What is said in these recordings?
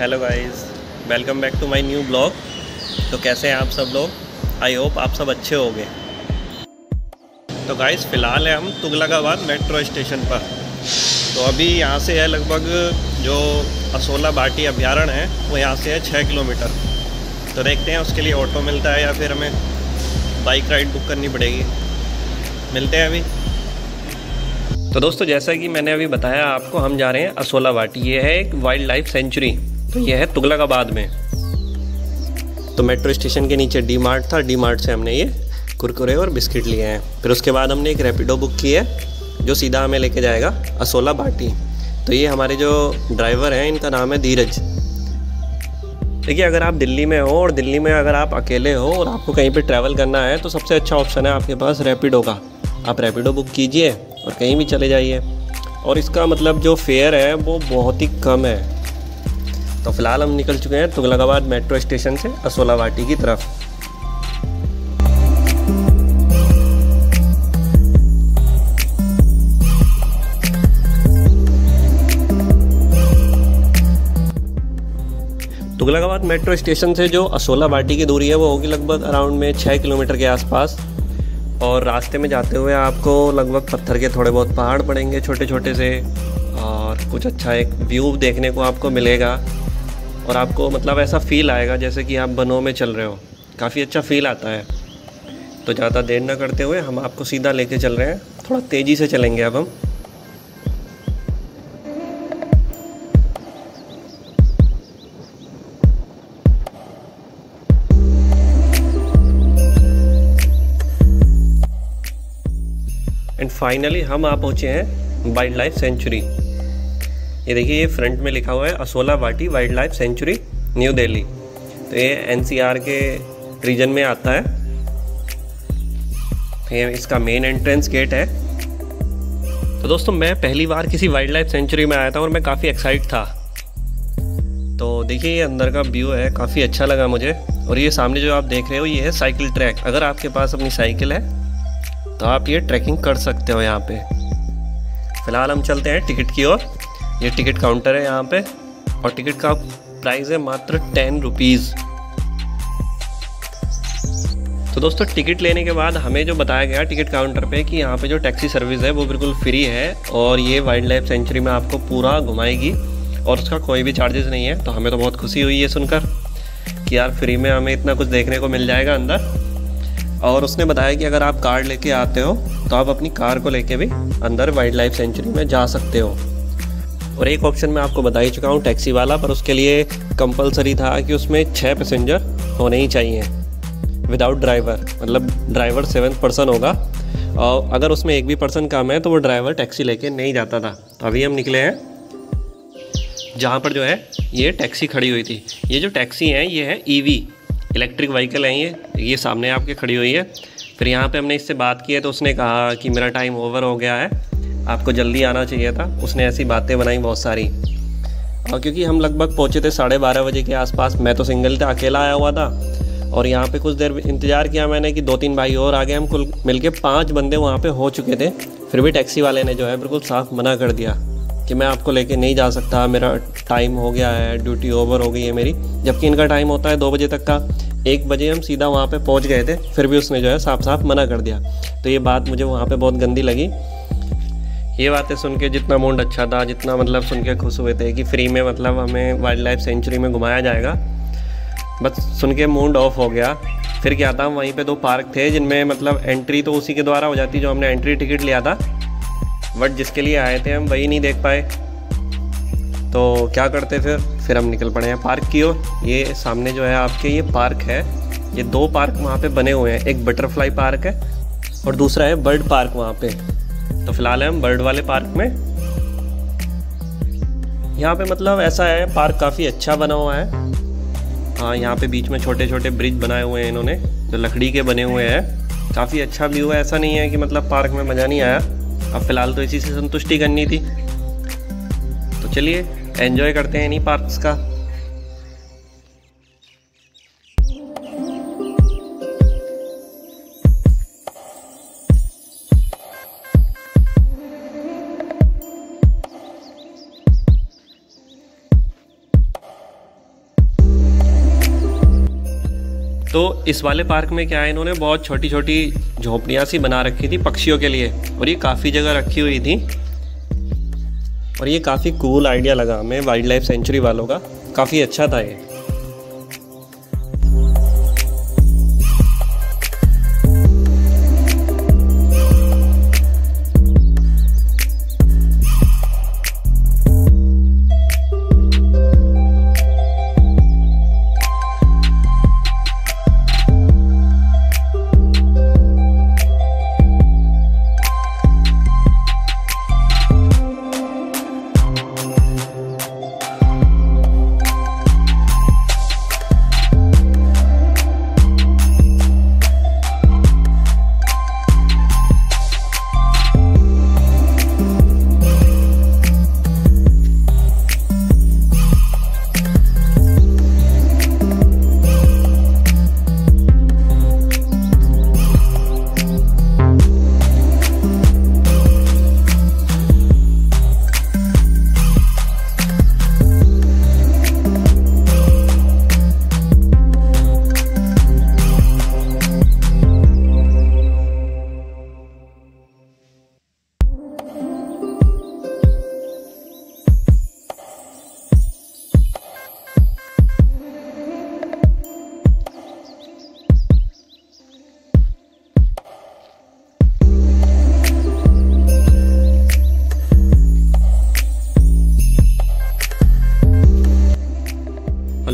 Hello guys welcome back to my new blog तो कैसे हैं आप सब लोग? आई होप आप सब अच्छे होंगे। तो गाइस फ़िलहाल है हम तुगलकाबाद मेट्रो स्टेशन पर। तो अभी यहाँ से है लगभग जो असोला बाटी अभ्यारण्य है, वो यहाँ से है छः किलोमीटर। तो देखते हैं उसके लिए ऑटो मिलता है या फिर हमें बाइक राइड बुक करनी पड़ेगी। मिलते हैं अभी। तो दोस्तों, जैसा कि मैंने अभी बताया आपको, हम जा रहे हैं असोला वाटी ये है एक वाइल्ड लाइफ सेंचुरी तो ये है तुगलकाबाद में। तो मेट्रो स्टेशन के नीचे डी मार्ट था। डी मार्ट से हमने ये कुरकुरे और बिस्किट लिए हैं। फिर उसके बाद हमने एक रेपिडो बुक की है, जो सीधा हमें लेके जाएगा असोला बाटी तो ये हमारे जो ड्राइवर हैं, इनका नाम है धीरज। देखिए, अगर आप दिल्ली में हो और दिल्ली में अगर आप अकेले हो और आपको कहीं पे ट्रैवल करना है तो सबसे अच्छा ऑप्शन है आपके पास रैपिडो का। आप रैपिडो बुक कीजिए और कहीं भी चले जाइए। और इसका मतलब जो फेयर है, वो बहुत ही कम है। तो फ़िलहाल हम निकल चुके हैं तुगलकाबाद मेट्रो स्टेशन से असोला वाटी की तरफ़। तुगलकाबाद मेट्रो स्टेशन से जो असोला वाटी की दूरी है, वो होगी लगभग अराउंड में छः किलोमीटर के आसपास। और रास्ते में जाते हुए आपको लगभग पत्थर के थोड़े बहुत पहाड़ पड़ेंगे छोटे छोटे से। और कुछ अच्छा एक व्यू देखने को आपको मिलेगा। और आपको मतलब ऐसा फील आएगा जैसे कि आप बनों में चल रहे हो। काफ़ी अच्छा फील आता है। तो ज़्यादा देर ना करते हुए हम आपको सीधा लेके चल रहे हैं। थोड़ा तेज़ी से चलेंगे अब हम। एंड फाइनली हम आ पहुँचे हैं वाइल्ड लाइफ सेंचुरी ये देखिए, ये फ्रंट में लिखा हुआ है, Asola Bhatti wildlife sanctuary, new Delhi. तो ये एनसीआर के रीजन में आता है। ये इसका मेन एंट्रेंस गेट है। तो दोस्तों, मैं पहली बार किसी वाइल्ड लाइफ सेंचुरी में आया था और मैं काफ़ी एक्साइट था। तो देखिए, ये अंदर का व्यू है, काफ़ी अच्छा लगा मुझे। और ये सामने जो आप देख रहे हो, ये है साइकिल ट्रैक अगर आपके पास अपनी साइकिल है तो आप ये ट्रैकिंग कर सकते हो यहाँ पे। फ़िलहाल हम चलते हैं टिकट की ओर। ये टिकट काउंटर है यहाँ पे और टिकट का प्राइस है मात्र टेन रुपीज़ तो दोस्तों, टिकट लेने के बाद हमें जो बताया गया टिकट काउंटर पे कि यहाँ पे जो टैक्सी सर्विस है वो बिल्कुल फ्री है और ये वाइल्ड लाइफ सेंचुरी में आपको पूरा घुमाएगी और उसका कोई भी चार्जेस नहीं है। तो हमें तो बहुत खुशी हुई है सुनकर कि यार फ्री में हमें इतना कुछ देखने को मिल जाएगा अंदर। और उसने बताया कि अगर आप कार लेके आते हो तो आप अपनी कार को लेके भी अंदर वाइल्ड लाइफ सेंचुरी में जा सकते हो। और एक ऑप्शन मैं आपको बता ही चुका हूँ टैक्सी वाला, पर उसके लिए कंपलसरी था कि उसमें छः पैसेंजर होने ही चाहिए विदाउट ड्राइवर मतलब ड्राइवर सेवन पर्सन होगा, और अगर उसमें एक भी पर्सन कम है तो वो ड्राइवर टैक्सी लेके नहीं जाता था। तो अभी हम निकले हैं, जहाँ पर जो है, ये टैक्सी खड़ी हुई थी। ये जो टैक्सी है, ये है ईवी इलेक्ट्रिक व्हीकल है ये। ये सामने आपके खड़ी हुई है। फिर यहाँ पे हमने इससे बात की है तो उसने कहा कि मेरा टाइम ओवर हो गया है। आपको जल्दी आना चाहिए था। उसने ऐसी बातें बनाई बहुत सारी। और क्योंकि हम लगभग पहुँचे थे साढ़े बारह बजे के आसपास, मैं तो सिंगल था, अकेला आया हुआ था। और यहाँ पे कुछ देर इंतज़ार किया मैंने कि दो तीन भाई और आ गए। हम कुल मिल के पाँच बंदे वहाँ पे हो चुके थे। फिर भी टैक्सी वाले ने जो है बिल्कुल साफ़ मना कर दिया कि मैं आपको लेके नहीं जा सकता। मेरा टाइम हो गया है ड्यूटी ओवर हो गई है मेरी। जबकि इनका टाइम होता है दो बजे तक का। एक बजे हम सीधा वहाँ पे पहुँच गए थे, फिर भी उसने जो है साफ़ साफ़ मना कर दिया। तो ये बात मुझे वहाँ पे बहुत गंदी लगी। ये बातें सुन के जितना मूड अच्छा था, जितना मतलब सुन के खुश हुए थे कि फ्री में मतलब हमें वाइल्ड लाइफ सेंचुरी में घुमाया जाएगा। बस सुन के मूड ऑफ़ हो गया। फिर क्या था वहीं पे दो पार्क थे जिनमें मतलब एंट्री तो उसी के द्वारा हो जाती जो हमने एंट्री टिकट लिया था। बट जिसके लिए आए थे, हम वही नहीं देख पाए। तो क्या करते फिर फिर हम निकल पड़े हैं पार्क की ओर। ये सामने जो है आपके, ये पार्क है। ये दो पार्क वहाँ पे बने हुए हैं। एक बटरफ्लाई पार्क है और दूसरा है बर्ड पार्क वहाँ पे। तो फ़िलहाल हम बर्ड वाले पार्क में। यहाँ पे मतलब ऐसा है, पार्क काफ़ी अच्छा बना हुआ है। हाँ यहाँ पे बीच में छोटे छोटे ब्रिज बनाए हुए हैं इन्होंने, जो लकड़ी के बने हुए हैं। काफ़ी अच्छा व्यू है, ऐसा नहीं है कि मतलब पार्क में मज़ा नहीं आया। अब फ़िलहाल तो इसी से संतुष्टि करनी थी। तो चलिए एंजॉय करते हैं इन्हीं पार्क्स का। तो इस वाले पार्क में क्या है, इन्होंने बहुत छोटी छोटी झोपड़ियाँ सी बना रखी थी पक्षियों के लिए, और ये काफ़ी जगह रखी हुई थी। और ये काफ़ी कूल आइडिया लगा हमें वाइल्ड लाइफ सेंचुरी वालों का, काफ़ी अच्छा था ये।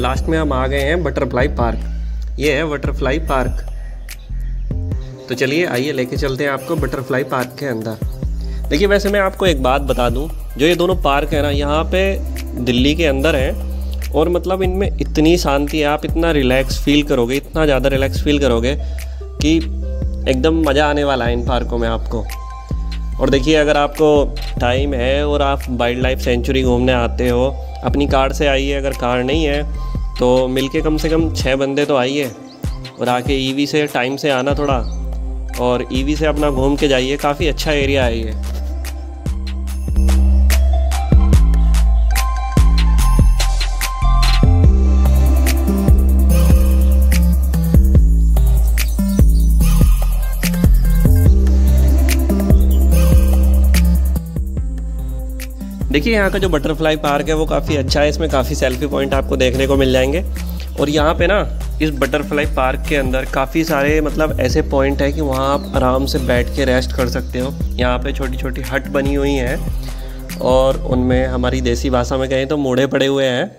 लास्ट में हम आ गए हैं बटरफ्लाई पार्क। ये है बटरफ्लाई पार्क। तो चलिए, आइए, लेके चलते हैं आपको बटरफ्लाई पार्क के अंदर। देखिए, वैसे मैं आपको एक बात बता दूँ, जो ये दोनों पार्क है ना, यहाँ पे दिल्ली के अंदर हैं, और मतलब इनमें इतनी शांति है, आप इतना रिलैक्स फील करोगे, इतना ज़्यादा रिलैक्स फील करोगे कि एकदम मज़ा आने वाला है इन पार्कों में आपको। और देखिए, अगर आपको टाइम है और आप वाइल्ड लाइफ सेंचुरी घूमने आते हो, अपनी कार से आइए, अगर कार नहीं है तो मिलके कम से कम छः बंदे तो आइए और आके ईवी से टाइम से आना थोड़ा और ईवी से अपना घूम के जाइए, काफ़ी अच्छा एरिया है ये। देखिए, यहाँ का जो बटरफ्लाई पार्क है, वो काफ़ी अच्छा है। इसमें काफ़ी सेल्फी पॉइंट आपको देखने को मिल जाएँगे। और यहाँ पे ना, इस बटरफ्लाई पार्क के अंदर काफ़ी सारे मतलब ऐसे पॉइंट है कि वहाँ आप आराम से बैठ के रेस्ट कर सकते हो। यहाँ पे छोटी छोटी हट बनी हुई हैं और उनमें हमारी देसी भाषा में कहें तो मूढ़े पड़े हुए हैं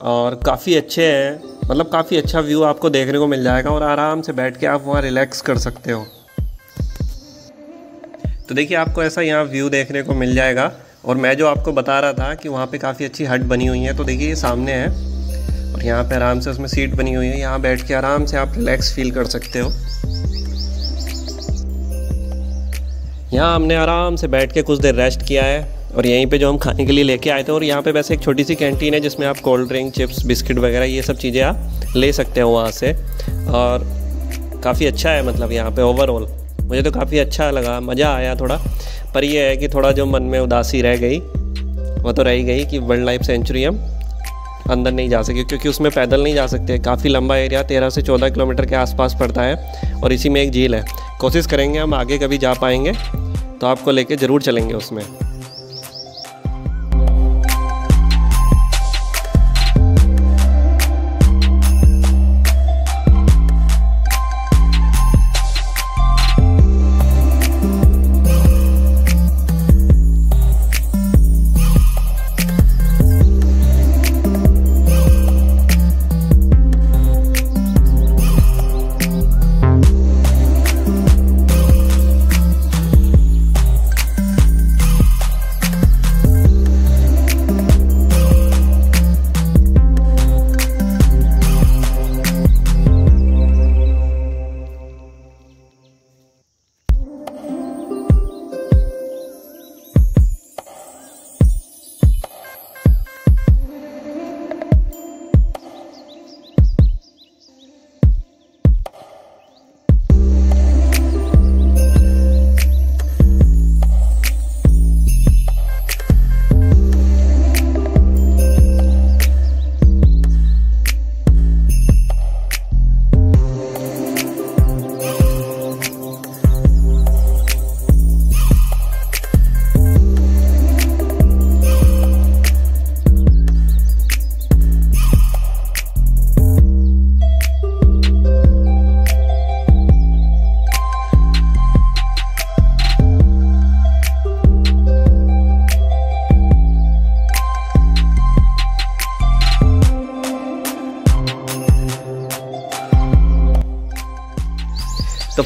और काफ़ी अच्छे हैं। मतलब काफ़ी अच्छा व्यू आपको देखने को मिल जाएगा और आराम से बैठ के आप वहाँ रिलैक्स कर सकते हो। तो देखिए, आपको ऐसा यहाँ व्यू देखने को मिल जाएगा। और मैं जो आपको बता रहा था कि वहाँ पे काफ़ी अच्छी हट बनी हुई है तो देखिए ये सामने है। और यहाँ पे आराम से उसमें सीट बनी हुई है। यहाँ बैठ के आराम से आप रिलैक्स फील कर सकते हो। यहाँ हमने आराम से बैठ के कुछ देर रेस्ट किया है और यहीं पे जो हम खाने के लिए लेके आए थे, और यहाँ पे वैसे एक छोटी सी कैंटीन है जिसमें आप कोल्ड ड्रिंक चिप्स बिस्किट वगैरह ये सब चीज़ें आप ले सकते हो वहाँ से। और काफ़ी अच्छा है मतलब यहाँ पे ओवरऑल मुझे तो काफ़ी अच्छा लगा, मज़ा आया थोड़ा। पर यह है कि थोड़ा जो मन में उदासी रह गई, वो तो रह गई कि वर्ल्ड लाइफ सेंचुरी हम अंदर नहीं जा सके, क्योंकि उसमें पैदल नहीं जा सकते। काफ़ी लंबा एरिया तेरह से चौदह किलोमीटर के आसपास पड़ता है और इसी में एक झील है। कोशिश करेंगे हम आगे कभी जा पाएँगे तो आपको लेके ज़रूर चलेंगे उसमें।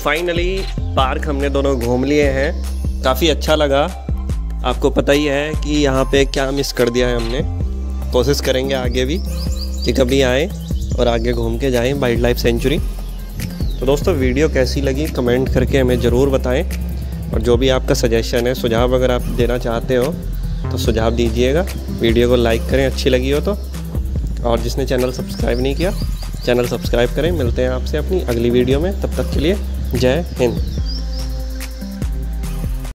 फाइनली पार्क हमने दोनों घूम लिए हैं। काफ़ी अच्छा लगा। आपको पता ही है कि यहाँ पे क्या मिस कर दिया है हमने। कोशिश करेंगे आगे भी कि कभी आए और आगे घूम के जाएँ वाइल्ड लाइफ सेंचुरी तो दोस्तों वीडियो कैसी लगी? कमेंट करके हमें ज़रूर बताएँ। और जो भी आपका सजेशन है, सुझाव अगर आप देना चाहते हो तो सुझाव दीजिएगा। वीडियो को लाइक करें, अच्छी लगी हो तो। और जिसने चैनल सब्सक्राइब नहीं किया चैनल सब्सक्राइब करें। मिलते हैं आपसे अपनी अगली वीडियो में। तब तक के लिए जय हिंद।